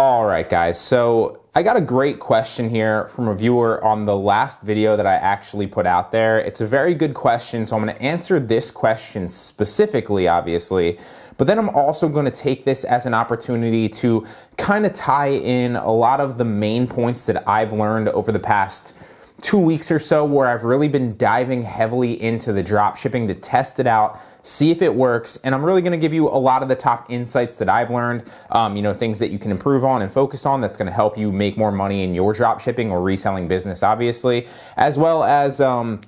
All right, guys. So I got a great question here from a viewer on the last video that I actually put out there. It's a very good question, so I'm going to answer this question specifically, obviously. But then I'm also going to take this as an opportunity to kind of tie in a lot of the main points that I've learned over the past two weeks or so where I've really been diving heavily into the drop shipping to test it out, see if it works. And I'm really going to give you a lot of the top insights that I've learned, um, you know, things that you can improve on and focus on that's going to help you make more money in your drop shipping or reselling business, obviously, as well as, um,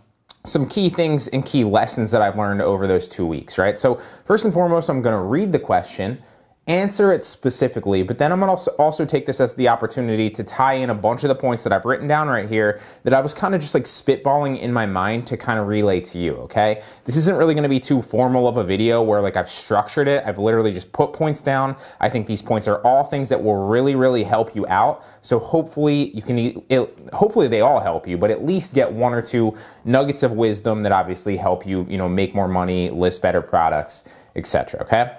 some key things and key lessons that I've learned over those two weeks, right? So, first and foremost, I'm gonna read the question answer it specifically, but then I'm gonna also, also take this as the opportunity to tie in a bunch of the points that I've written down right here that I was kind of just like spitballing in my mind to kind of relay to you, okay? This isn't really gonna be too formal of a video where like I've structured it. I've literally just put points down. I think these points are all things that will really, really help you out. So hopefully you can, it, hopefully they all help you, but at least get one or two nuggets of wisdom that obviously help you, you know, make more money, list better products, etc. okay?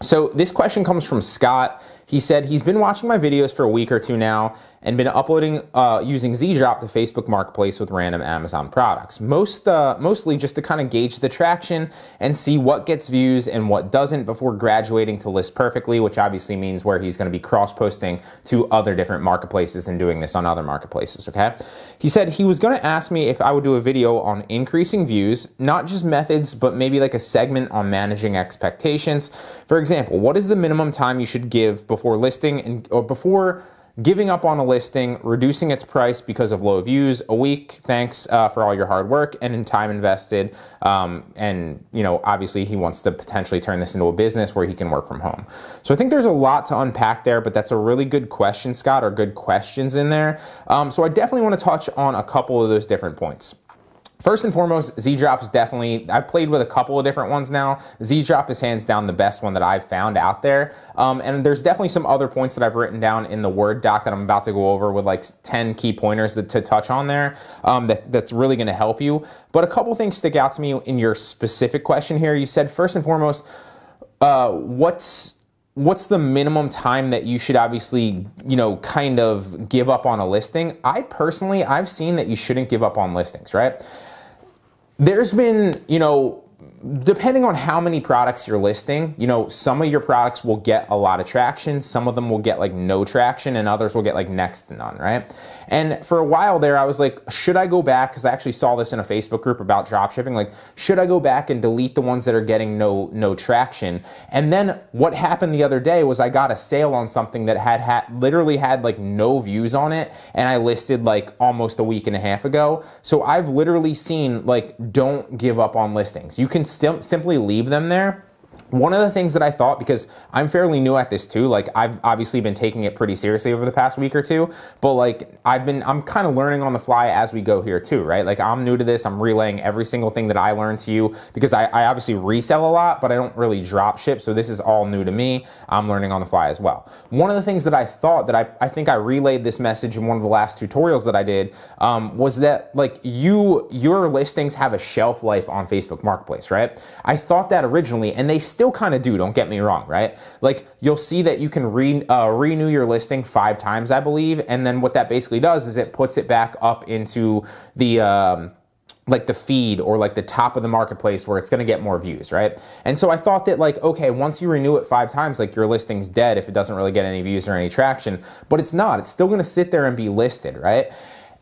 So this question comes from Scott. He said he's been watching my videos for a week or two now and been uploading uh, using Zeedrop to Facebook Marketplace with random Amazon products. Most, uh, mostly just to kind of gauge the traction and see what gets views and what doesn't before graduating to list perfectly, which obviously means where he's going to be cross posting to other different marketplaces and doing this on other marketplaces. Okay. He said he was going to ask me if I would do a video on increasing views, not just methods, but maybe like a segment on managing expectations. For example, what is the minimum time you should give before listing and or before giving up on a listing, reducing its price because of low views, a week. Thanks uh, for all your hard work and in time invested. Um, and you know, obviously, he wants to potentially turn this into a business where he can work from home. So I think there's a lot to unpack there, but that's a really good question, Scott, or good questions in there. Um, so I definitely want to touch on a couple of those different points. First and foremost, Zeedrop is definitely, I've played with a couple of different ones now. Zeedrop is hands down the best one that I've found out there. Um, and there's definitely some other points that I've written down in the Word doc that I'm about to go over with like 10 key pointers that, to touch on there um, that, that's really going to help you. But a couple things stick out to me in your specific question here. You said, first and foremost, uh, what's what's the minimum time that you should obviously, you know, kind of give up on a listing? I personally, I've seen that you shouldn't give up on listings, right? There's been, you know, depending on how many products you're listing, you know, some of your products will get a lot of traction, some of them will get like no traction, and others will get like next to none, right? And for a while there, I was like, should I go back? Because I actually saw this in a Facebook group about dropshipping. Like, should I go back and delete the ones that are getting no no traction? And then what happened the other day was I got a sale on something that had had literally had like no views on it, and I listed like almost a week and a half ago. So I've literally seen like, don't give up on listings. You can still simply leave them there one of the things that I thought, because I'm fairly new at this too, like I've obviously been taking it pretty seriously over the past week or two, but like I've been, I'm kind of learning on the fly as we go here too, right? Like I'm new to this, I'm relaying every single thing that I learned to you because I, I obviously resell a lot, but I don't really drop ship. So this is all new to me. I'm learning on the fly as well. One of the things that I thought that I, I think I relayed this message in one of the last tutorials that I did um, was that like you, your listings have a shelf life on Facebook Marketplace, right? I thought that originally and they still still kind of do, don't get me wrong, right? Like you'll see that you can re, uh, renew your listing five times, I believe. And then what that basically does is it puts it back up into the, um, like the feed or like the top of the marketplace where it's going to get more views, right? And so I thought that like, okay, once you renew it five times, like your listing's dead if it doesn't really get any views or any traction, but it's not. It's still going to sit there and be listed, right?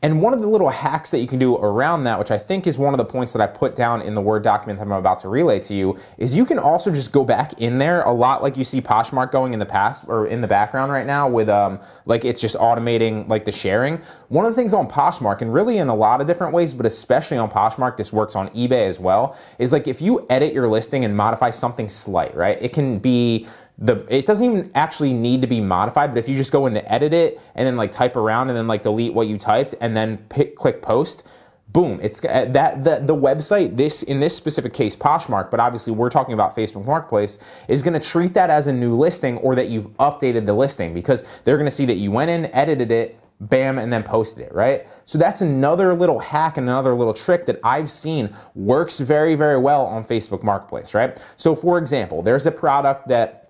And one of the little hacks that you can do around that, which I think is one of the points that I put down in the Word document that I'm about to relay to you, is you can also just go back in there a lot like you see Poshmark going in the past or in the background right now with um, like it's just automating like the sharing. One of the things on Poshmark, and really in a lot of different ways, but especially on Poshmark, this works on eBay as well, is like if you edit your listing and modify something slight, right? It can be the it doesn't even actually need to be modified but if you just go in to edit it and then like type around and then like delete what you typed and then pick, click post boom it's uh, that the, the website this in this specific case poshmark but obviously we're talking about facebook marketplace is going to treat that as a new listing or that you've updated the listing because they're going to see that you went in edited it bam, and then posted it, right? So that's another little hack, and another little trick that I've seen works very, very well on Facebook Marketplace, right? So for example, there's a product that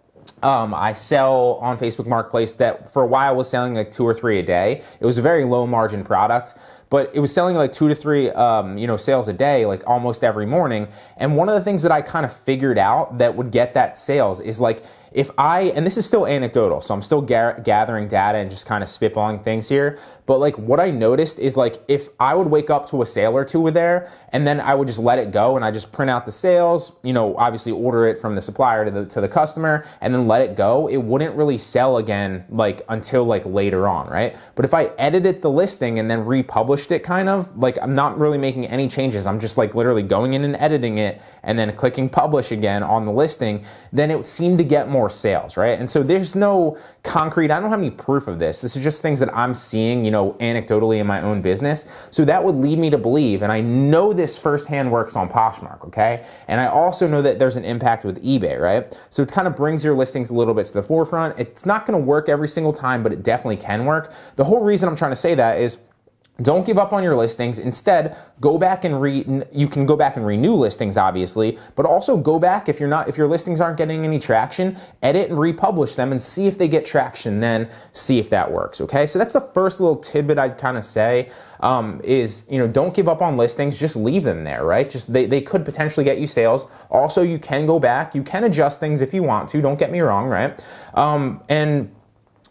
um, I sell on Facebook Marketplace that for a while was selling like two or three a day. It was a very low margin product, but it was selling like two to three, um, you know, sales a day, like almost every morning. And one of the things that I kind of figured out that would get that sales is like if I, and this is still anecdotal, so I'm still ga- gathering data and just kind of spitballing things here, but like what I noticed is like if I would wake up to a sale or two with there and then I would just let it go and I just print out the sales, you know, obviously order it from the supplier to the, to the customer and then let it go, it wouldn't really sell again like until like later on, right? But if I edited the listing and then republished it kind of, like I'm not really making any changes, I'm just like literally going in and editing it and then clicking publish again on the listing, then it seemed to get more more sales, right? And so there's no concrete, I don't have any proof of this. This is just things that I'm seeing, you know, anecdotally in my own business. So that would lead me to believe, and I know this firsthand works on Poshmark, okay? And I also know that there's an impact with eBay, right? So it kind of brings your listings a little bit to the forefront. It's not gonna work every single time, but it definitely can work. The whole reason I'm trying to say that is don't give up on your listings. Instead, go back and re you can go back and renew listings obviously, but also go back if you're not if your listings aren't getting any traction, edit and republish them and see if they get traction, then see if that works, okay? So that's the first little tidbit I'd kind of say um, is, you know, don't give up on listings, just leave them there, right? Just they, they could potentially get you sales. Also, you can go back, you can adjust things if you want to, don't get me wrong, right? Um, and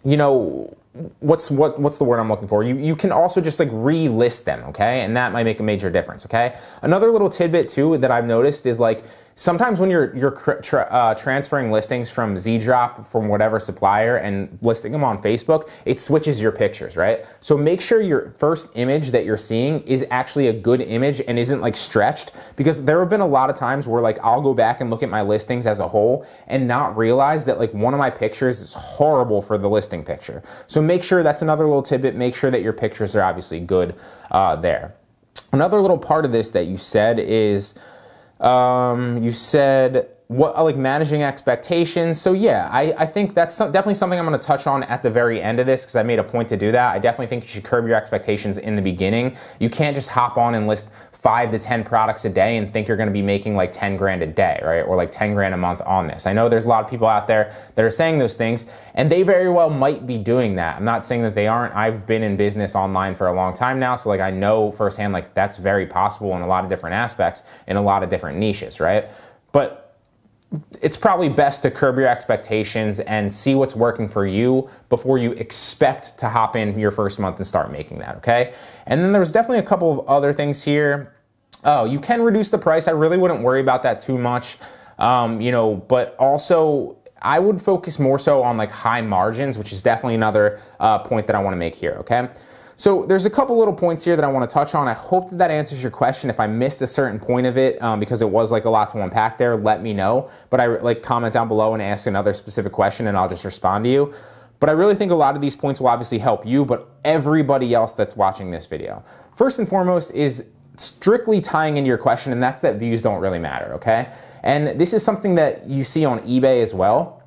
you know, what's what what's the word I'm looking for? You you can also just like relist them, okay? And that might make a major difference, okay? Another little tidbit too that I've noticed is like sometimes when you're you're tra- uh, transferring listings from Zeedrop from whatever supplier and listing them on Facebook, it switches your pictures, right? So make sure your first image that you're seeing is actually a good image and isn't like stretched because there have been a lot of times where like I'll go back and look at my listings as a whole and not realize that like one of my pictures is horrible for the listing picture. So make sure that's another little tidbit. Make sure that your pictures are obviously good uh, there. Another little part of this that you said is um, you said what like managing expectations. So yeah, I, I think that's some, definitely something I'm going to touch on at the very end of this because I made a point to do that. I definitely think you should curb your expectations in the beginning. You can't just hop on and list five to 10 products a day and think you're going to be making like 10 grand a day, right? Or like 10 grand a month on this. I know there's a lot of people out there that are saying those things and they very well might be doing that. I'm not saying that they aren't. I've been in business online for a long time now. So like I know firsthand, like that's very possible in a lot of different aspects in a lot of different niches, right? But it's probably best to curb your expectations and see what's working for you before you expect to hop in your first month and start making that, okay? And then there's definitely a couple of other things here. Oh, you can reduce the price. I really wouldn't worry about that too much. Um, you know, but also I would focus more so on like high margins, which is definitely another uh, point that I want to make here, okay? So there's a couple little points here that I want to touch on. I hope that that answers your question. If I missed a certain point of it, um, because it was like a lot to unpack there, let me know. But I like comment down below and ask another specific question and I'll just respond to you. But I really think a lot of these points will obviously help you, but everybody else that's watching this video. First and foremost is strictly tying into your question, and that's that views don't really matter, okay? And this is something that you see on eBay as well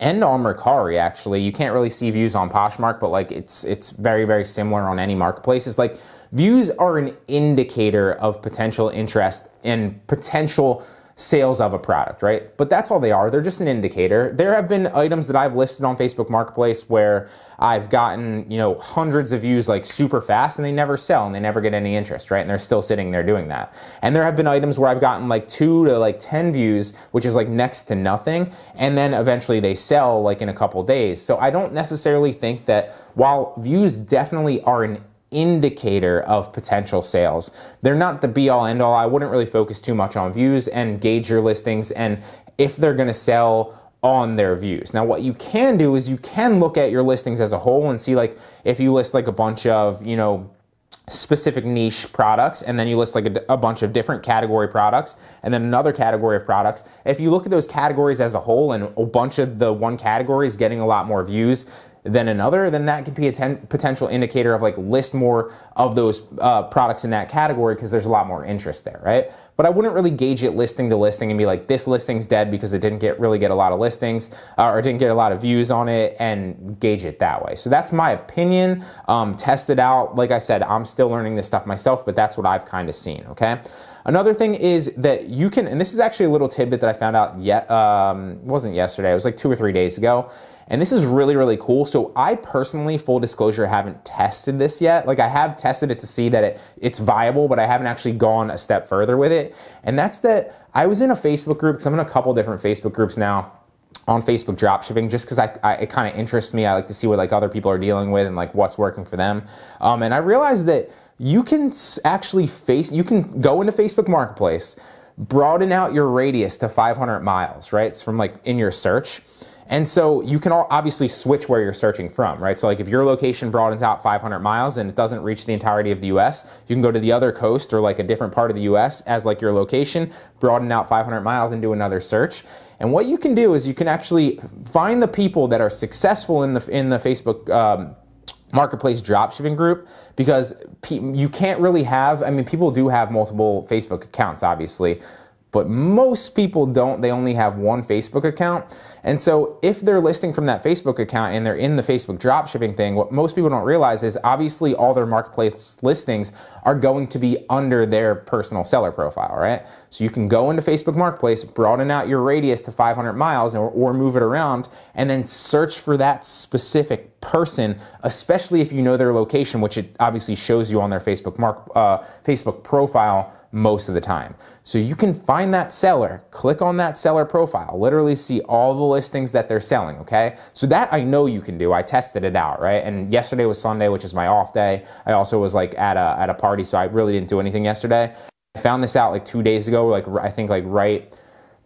and on Mercari actually. You can't really see views on Poshmark, but like it's it's very very similar on any marketplace. It's like views are an indicator of potential interest and potential sales of a product, right? But that's all they are. They're just an indicator. There have been items that I've listed on Facebook Marketplace where I've gotten, you know, hundreds of views like super fast and they never sell and they never get any interest, right? And they're still sitting there doing that. And there have been items where I've gotten like two to like 10 views, which is like next to nothing. And then eventually they sell like in a couple days. So I don't necessarily think that while views definitely are an indicator of potential sales. They're not the be all end all. I wouldn't really focus too much on views and gauge your listings and if they're going to sell on their views. Now what you can do is you can look at your listings as a whole and see like if you list like a bunch of, you know, specific niche products and then you list like a, a, bunch of different category products and then another category of products if you look at those categories as a whole and a bunch of the one category is getting a lot more views than another, then that could be a ten, potential indicator of like list more of those uh, products in that category because there's a lot more interest there, right? but I wouldn't really gauge it listing to listing and be like, this listing's dead because it didn't get really get a lot of listings uh, or didn't get a lot of views on it and gauge it that way. So that's my opinion. Um, test it out. Like I said, I'm still learning this stuff myself, but that's what I've kind of seen. Okay. Another thing is that you can, and this is actually a little tidbit that I found out yet, um, wasn't yesterday, it was like two or three days ago. And this is really, really cool. So I personally, full disclosure, haven't tested this yet. Like I have tested it to see that it, it's viable, but I haven't actually gone a step further with it. And that's that I was in a Facebook group, because I'm in a couple different Facebook groups now on Facebook dropshipping just because I, I, it kind of interests me. I like to see what like other people are dealing with and like what's working for them. Um, and I realized that you can actually face, you can go into Facebook Marketplace, broaden out your radius to 500 miles, right? It's from like in your search and so you can obviously switch where you're searching from, right? So like if your location broadens out 500 miles and it doesn't reach the entirety of the US, you can go to the other coast or like a different part of the US as like your location, broaden out 500 miles and do another search. And what you can do is you can actually find the people that are successful in the in the Facebook um, marketplace dropshipping group because you can't really have i mean people do have multiple facebook accounts obviously but most people don't they only have one facebook account and so if they're listing from that Facebook account and they're in the Facebook dropshipping thing, what most people don't realize is obviously all their marketplace listings are going to be under their personal seller profile, right? So you can go into Facebook Marketplace, broaden out your radius to 500 miles or, or move it around and then search for that specific person, especially if you know their location, which it obviously shows you on their Facebook mark, uh, Facebook profile most of the time. So you can find that seller, click on that seller profile, literally see all the listings that they're selling, okay? So that I know you can do. I tested it out, right? And yesterday was Sunday, which is my off day. I also was like at a at a party, so I really didn't do anything yesterday. I found this out like 2 days ago, like I think like right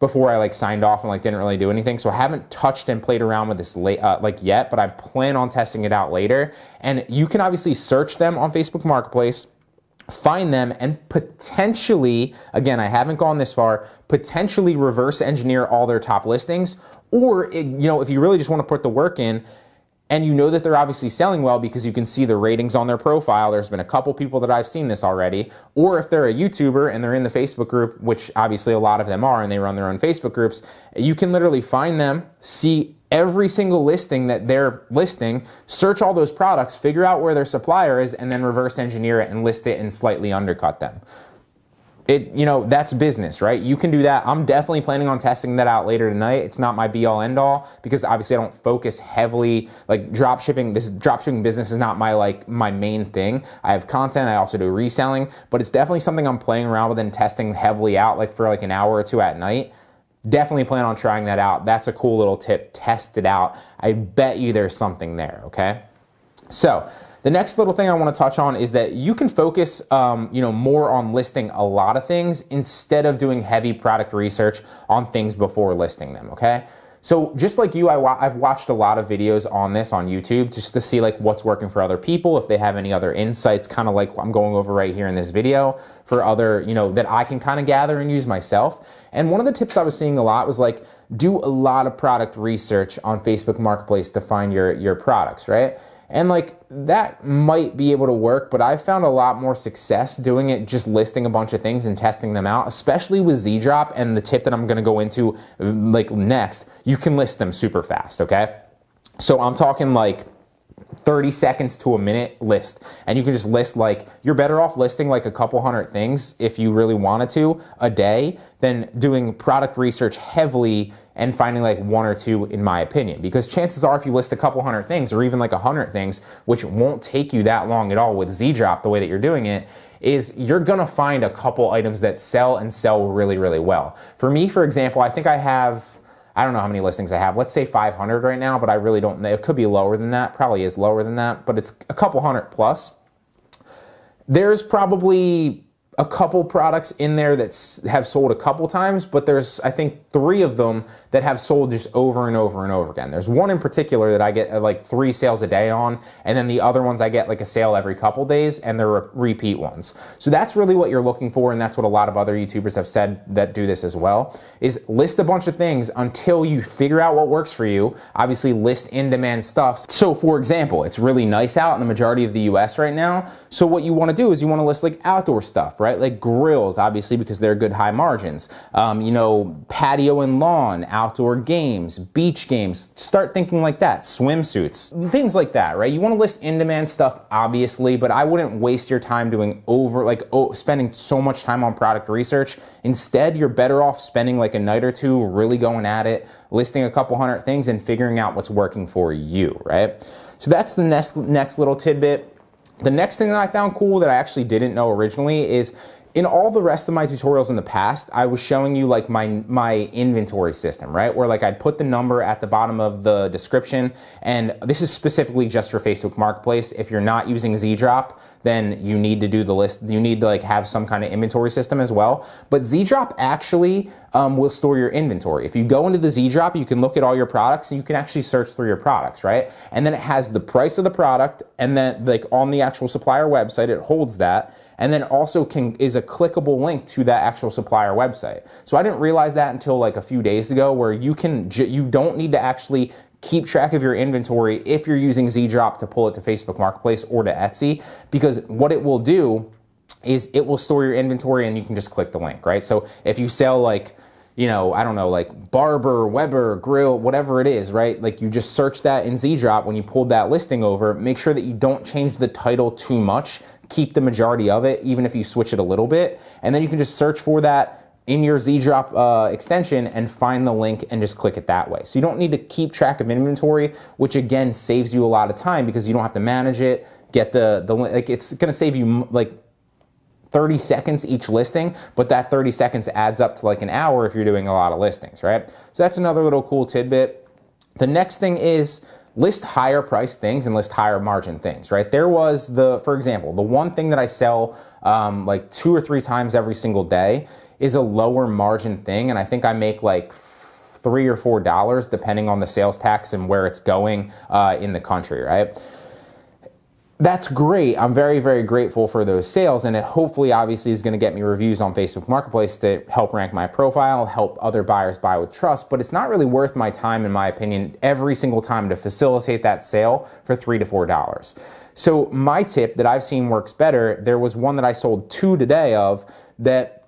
before I like signed off and like didn't really do anything. So I haven't touched and played around with this late, uh, like yet, but I plan on testing it out later. And you can obviously search them on Facebook Marketplace find them and potentially, again, I haven't gone this far, potentially reverse engineer all their top listings. Or, you know, if you really just want to put the work in, and you know that they're obviously selling well because you can see the ratings on their profile. There's been a couple people that I've seen this already. Or if they're a YouTuber and they're in the Facebook group, which obviously a lot of them are, and they run their own Facebook groups, you can literally find them, see every single listing that they're listing, search all those products, figure out where their supplier is, and then reverse engineer it and list it and slightly undercut them. It, you know, that's business, right? You can do that. I'm definitely planning on testing that out later tonight. It's not my be all end all because obviously I don't focus heavily like drop shipping. This drop shipping business is not my like my main thing. I have content. I also do reselling, but it's definitely something I'm playing around with and testing heavily out like for like an hour or two at night definitely plan on trying that out. That's a cool little tip. Test it out. I bet you there's something there, okay? So, the next little thing I want to touch on is that you can focus, um, you know, more on listing a lot of things instead of doing heavy product research on things before listing them. Okay, so just like you, I I've watched a lot of videos on this on YouTube just to see like what's working for other people, if they have any other insights, kind of like I'm going over right here in this video for other, you know, that I can kind of gather and use myself. And one of the tips I was seeing a lot was like do a lot of product research on Facebook Marketplace to find your your products, right? And like that might be able to work, but I've found a lot more success doing it just listing a bunch of things and testing them out, especially with Zeedrop and the tip that I'm going to go into like next. You can list them super fast, okay? So I'm talking like 30 seconds to a minute list. And you can just list like you're better off listing like a couple hundred things if you really wanted to a day than doing product research heavily and finding like one or two in my opinion. Because chances are if you list a couple hundred things or even like a hundred things which won't take you that long at all with Zeedrop the way that you're doing it is you're gonna find a couple items that sell and sell really really well. For me for example i think i have I don't know how many listings I have. Let's say 500 right now, but I really don't know. It could be lower than that. Probably is lower than that, but it's a couple hundred plus. There's probably a couple products in there that have sold a couple times, but there's, I think, three of them that have sold just over and over and over again. There's one in particular that I get uh, like three sales a day on, and then the other ones I get like a sale every couple days, and they're repeat ones. So that's really what you're looking for, and that's what a lot of other YouTubers have said that do this as well, is list a bunch of things until you figure out what works for you. Obviously, list in-demand stuff. So for example, it's really nice out in the majority of the US right now, so what you wanna do is you wanna list like outdoor stuff, right? Like grills, obviously, because they're good high margins. Um, you know, patio and lawn, outdoor games, beach games. Start thinking like that. Swimsuits, things like that, right? You want to list in demand stuff, obviously, but I wouldn't waste your time doing over, like, oh, spending so much time on product research. Instead, you're better off spending like a night or two really going at it, listing a couple hundred things and figuring out what's working for you, right? So that's the next, next little tidbit. The next thing that I found cool that I actually didn't know originally is in all the rest of my tutorials in the past, I was showing you like my my inventory system, right? Where like I'd put the number at the bottom of the description, and this is specifically just for Facebook Marketplace. If you're not using Zeedrop, then you need to do the list. You need to like have some kind of inventory system as well. But Zeedrop actually um, will store your inventory. If you go into the Zeedrop, you can look at all your products and you can actually search through your products, right? And then it has the price of the product, and then like on the actual supplier website, it holds that and then also can is a clickable link to that actual supplier website. So I didn't realize that until like a few days ago where you can you don't need to actually keep track of your inventory if you're using Zeedrop to pull it to Facebook Marketplace or to Etsy because what it will do is it will store your inventory and you can just click the link, right? So if you sell like you know, I don't know, like Barber, Weber, Grill, whatever it is, right? Like you just search that in Zeedrop when you pulled that listing over. Make sure that you don't change the title too much keep the majority of it, even if you switch it a little bit. And then you can just search for that in your Zeedrop uh, extension and find the link and just click it that way. So you don't need to keep track of inventory, which again saves you a lot of time because you don't have to manage it. Get the the like it's going to save you like 30 seconds each listing, but that 30 seconds adds up to like an hour if you're doing a lot of listings, right? So that's another little cool tidbit. The next thing is list higher price things and list higher margin things, right? There was the, for example, the one thing that I sell um, like two or three times every single day is a lower margin thing. And I think I make like three or four dollars depending on the sales tax and where it's going uh, in the country, right? That's great. I'm very, very grateful for those sales. And it hopefully, obviously, is going to get me reviews on Facebook Marketplace to help rank my profile, help other buyers buy with trust. But it's not really worth my time, in my opinion, every single time to facilitate that sale for three to four dollars. So, my tip that I've seen works better, there was one that I sold two today of that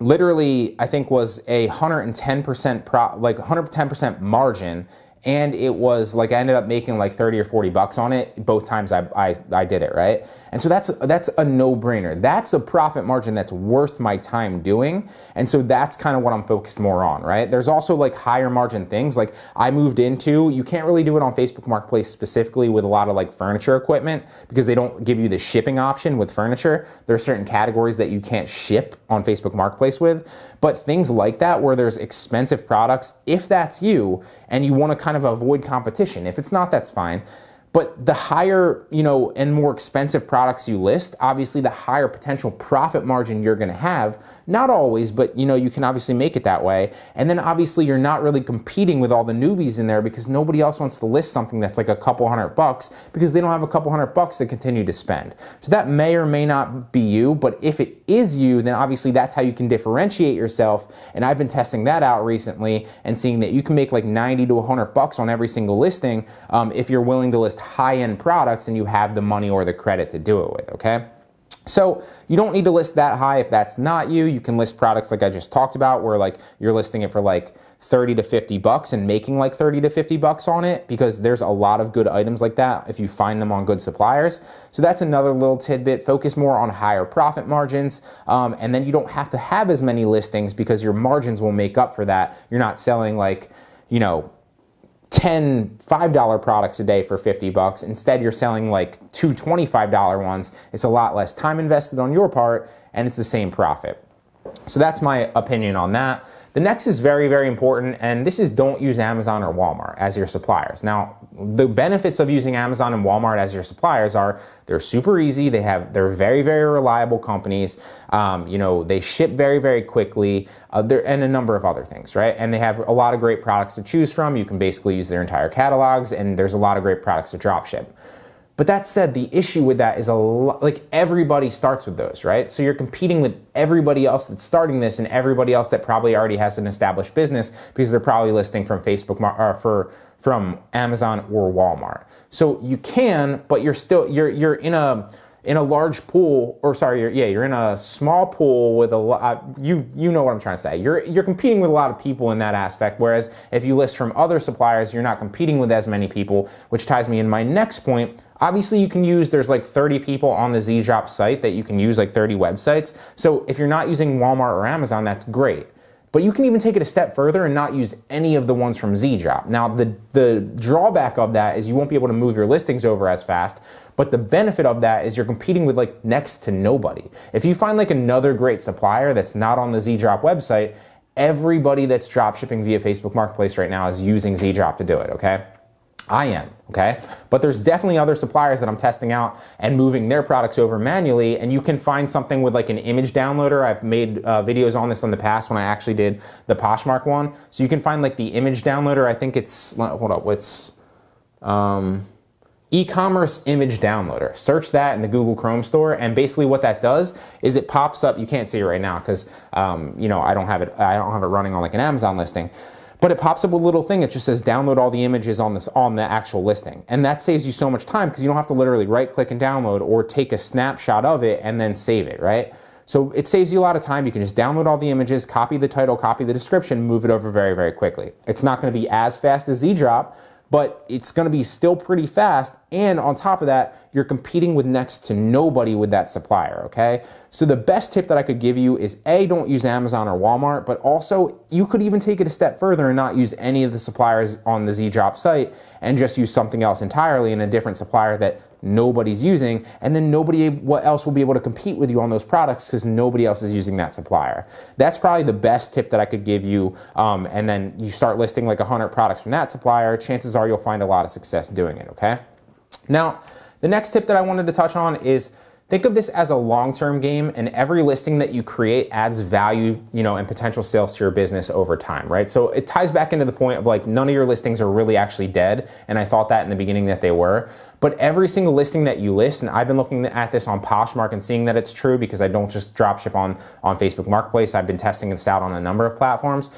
literally I think was a 110% pro, like 110% margin and it was like I ended up making like 30 or 40 bucks on it both times I, I, I did it, right? And so that's that's a no-brainer. That's a profit margin that's worth my time doing. And so that's kind of what I'm focused more on, right? There's also like higher margin things like I moved into, you can't really do it on Facebook Marketplace specifically with a lot of like furniture equipment because they don't give you the shipping option with furniture. There are certain categories that you can't ship on Facebook Marketplace with. But things like that, where there's expensive products, if that's you and you want to kind of avoid competition, if it's not, that's fine. But the higher, you know, and more expensive products you list, obviously the higher potential profit margin you're going to have not always, but you know, you can obviously make it that way. And then obviously you're not really competing with all the newbies in there because nobody else wants to list something that's like a couple hundred bucks because they don't have a couple hundred bucks to continue to spend. So that may or may not be you, but if it is you, then obviously that's how you can differentiate yourself. And I've been testing that out recently and seeing that you can make like 90 to 100 bucks on every single listing um, if you're willing to list high end products and you have the money or the credit to do it with, okay? So you don't need to list that high if that's not you. You can list products like I just talked about where like you're listing it for like 30 to 50 bucks and making like 30 to 50 bucks on it because there's a lot of good items like that if you find them on good suppliers. So that's another little tidbit. Focus more on higher profit margins. Um, and then you don't have to have as many listings because your margins will make up for that. You're not selling like, you know, 10 $5 products a day for 50 bucks. Instead, you're selling like two $25 ones. It's a lot less time invested on your part and it's the same profit. So that's my opinion on that. The next is very, very important, and this is don't use Amazon or Walmart as your suppliers. Now, the benefits of using Amazon and Walmart as your suppliers are they're super easy. They have they're very, very reliable companies. Um, you know, they ship very, very quickly, uh, and a number of other things, right? And they have a lot of great products to choose from. You can basically use their entire catalogs, and there's a lot of great products to drop ship. But that said, the issue with that is a lot, like everybody starts with those, right? So you're competing with everybody else that's starting this and everybody else that probably already has an established business because they're probably listing from Facebook or for from Amazon or Walmart. So you can, but you're still you're you're in a in a large pool, or sorry, you're, yeah, you're in a small pool with a lot. Uh, you you know what I'm trying to say. You're you're competing with a lot of people in that aspect. Whereas if you list from other suppliers, you're not competing with as many people, which ties me in my next point. Obviously, you can use, there's like 30 people on the Zeedrop site that you can use, like 30 websites. So if you're not using Walmart or Amazon, that's great. But you can even take it a step further and not use any of the ones from Zeedrop. Now, the, the drawback of that is you won't be able to move your listings over as fast, but the benefit of that is you're competing with like next to nobody. If you find like another great supplier that's not on the Zeedrop website, everybody that's drop shipping via Facebook Marketplace right now is using Zeedrop to do it, okay? I am, okay? But there's definitely other suppliers that I'm testing out and moving their products over manually. And you can find something with like an image downloader. I've made uh, videos on this in the past when I actually did the Poshmark one. So you can find like the image downloader. I think it's, hold up, what's, um, e-commerce image downloader. Search that in the Google Chrome store, and basically what that does is it pops up. You can't see it right now because um, you know I don't have it. I don't have it running on like an Amazon listing. But it pops up with a little thing. It just says download all the images on this on the actual listing, and that saves you so much time because you don't have to literally right click and download or take a snapshot of it and then save it, right? So it saves you a lot of time. You can just download all the images, copy the title, copy the description, move it over very, very quickly. It's not going to be as fast as Zeedrop, but it's going to be still pretty fast. And on top of that, you're competing with next to nobody with that supplier, okay? So the best tip that I could give you is A, don't use Amazon or Walmart, but also you could even take it a step further and not use any of the suppliers on the Zeedrop site and just use something else entirely in a different supplier that nobody's using, and then nobody what else will be able to compete with you on those products because nobody else is using that supplier. That's probably the best tip that I could give you. Um, and then you start listing like 100 products from that supplier, chances are you'll find a lot of success doing it, okay? Now, the next tip that I wanted to touch on is Think of this as a long-term game and every listing that you create adds value, you know, and potential sales to your business over time, right? So it ties back into the point of like none of your listings are really actually dead. And I thought that in the beginning that they were. But every single listing that you list, and I've been looking at this on Poshmark and seeing that it's true because I don't just drop ship on, on Facebook Marketplace. I've been testing this out on a number of platforms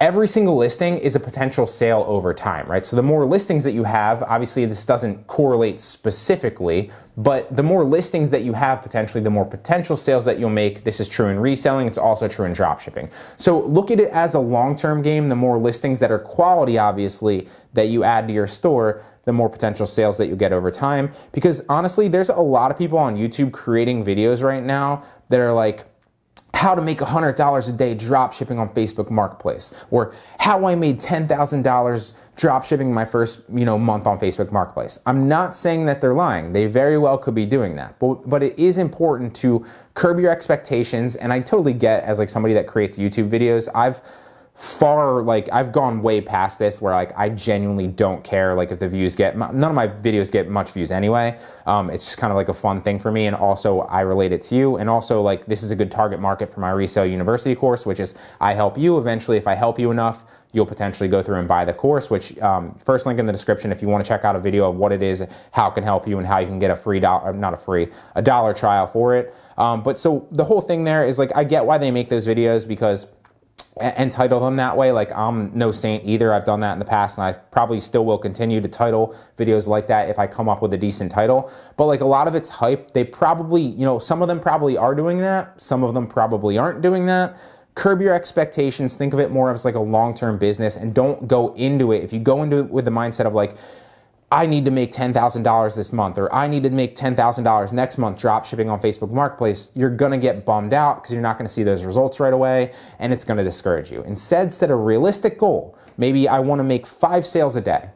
every single listing is a potential sale over time, right? So the more listings that you have, obviously this doesn't correlate specifically, but the more listings that you have potentially, the more potential sales that you'll make. This is true in reselling. It's also true in dropshipping. So look at it as a long-term game. The more listings that are quality, obviously, that you add to your store, the more potential sales that you get over time. Because honestly, there's a lot of people on YouTube creating videos right now that are like, how to make $100 a day drop shipping on Facebook Marketplace, or how I made $10,000 drop shipping my first you know month on Facebook Marketplace. I'm not saying that they're lying. They very well could be doing that. But but it is important to curb your expectations and I totally get as like somebody that creates YouTube videos, I've far like I've gone way past this where like I genuinely don't care like if the views get none of my videos get much views anyway. Um, it's just kind of like a fun thing for me, and also I relate it to you, and also like this is a good target market for my resale university course, which is I help you eventually if I help you enough. You'll potentially go through and buy the course, which um, first link in the description if you want to check out a video of what it is, how it can help you, and how you can get a free dollar, not a free, a dollar trial for it. Um, but so the whole thing there is like I get why they make those videos because and title them that way. Like I'm no saint either. I've done that in the past and I probably still will continue to title videos like that if I come up with a decent title. But like a lot of it's hype. They probably, you know, some of them probably are doing that. Some of them probably aren't doing that. Curb your expectations. Think of it more as like a long-term business and don't go into it. If you go into it with the mindset of like, I need to make $10,000 this month or I need to make $10,000 next month drop shipping on Facebook Marketplace, you're going to get bummed out because you're not going to see those results right away and it's going to discourage you. Instead, set a realistic goal. Maybe I want to make five sales a day,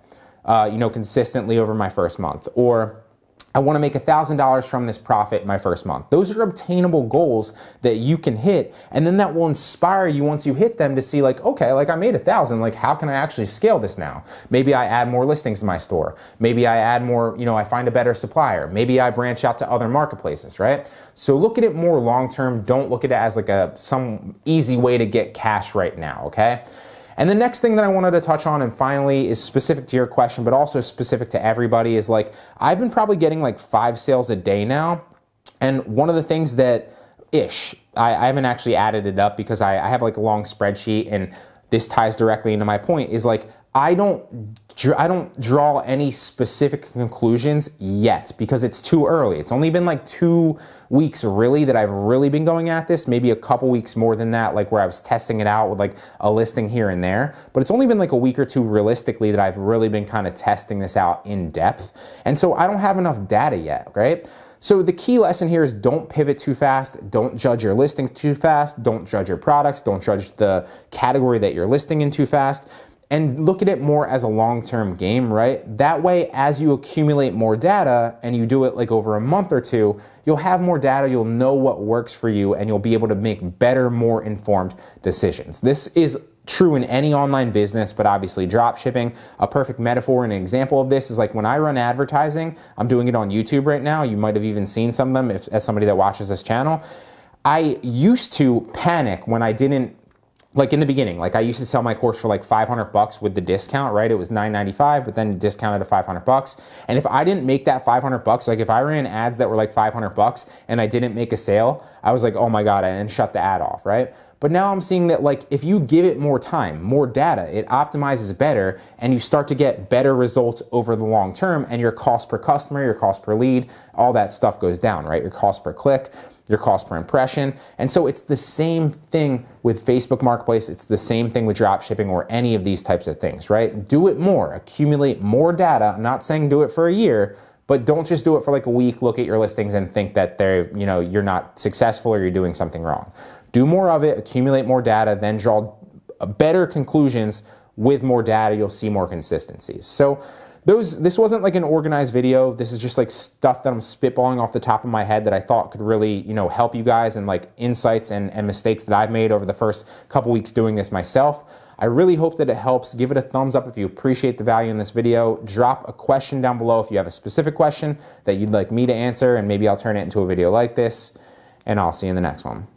uh, you know, consistently over my first month or I want to make $1,000 from this profit my first month. Those are obtainable goals that you can hit. And then that will inspire you once you hit them to see like, okay, like I made a thousand, like how can I actually scale this now? Maybe I add more listings to my store. Maybe I add more, you know, I find a better supplier. Maybe I branch out to other marketplaces, right? So look at it more long term. Don't look at it as like a, some easy way to get cash right now, okay? And the next thing that I wanted to touch on, and finally is specific to your question, but also specific to everybody, is like I've been probably getting like five sales a day now. And one of the things that ish, I, I haven't actually added it up because I, I have like a long spreadsheet and this ties directly into my point is like I don't I don't draw any specific conclusions yet because it's too early. It's only been like 2 weeks really that I've really been going at this, maybe a couple weeks more than that like where I was testing it out with like a listing here and there, but it's only been like a week or two realistically that I've really been kind of testing this out in depth. And so I don't have enough data yet, right? So the key lesson here is don't pivot too fast, don't judge your listings too fast, don't judge your products, don't judge the category that you're listing in too fast and look at it more as a long-term game, right? That way as you accumulate more data and you do it like over a month or two, you'll have more data, you'll know what works for you and you'll be able to make better, more informed decisions. This is true in any online business, but obviously drop shipping. A perfect metaphor and an example of this is like when I run advertising, I'm doing it on YouTube right now. You might have even seen some of them if, as somebody that watches this channel. I used to panic when I didn't like in the beginning, like I used to sell my course for like 500 bucks with the discount, right? It was 995, but then discounted to 500 bucks. And if I didn't make that 500 bucks, like if I ran ads that were like 500 bucks and I didn't make a sale, I was like, oh my God, and shut the ad off, right? But now I'm seeing that like if you give it more time, more data, it optimizes better and you start to get better results over the long term and your cost per customer, your cost per lead, all that stuff goes down, right? Your cost per click your cost per impression. And so it's the same thing with Facebook Marketplace. It's the same thing with drop shipping or any of these types of things, right? Do it more, accumulate more data. I'm not saying do it for a year, but don't just do it for like a week, look at your listings and think that they're, you know, you're not successful or you're doing something wrong. Do more of it, accumulate more data, then draw better conclusions with more data. You'll see more consistencies. So those this wasn't like an organized video. This is just like stuff that i'm spitballing off the top of my head that i thought could really you know help you guys and like insights and, and mistakes that i've made over the first couple weeks doing this myself. I really hope that it helps. Give it a thumbs up if you appreciate the value in this video. Drop a question down below if you have a specific question that you'd like me to answer and maybe i'll turn it into a video like this and i'll see you in the next one